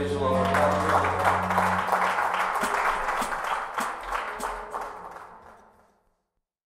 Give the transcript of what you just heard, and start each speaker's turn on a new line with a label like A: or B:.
A: visual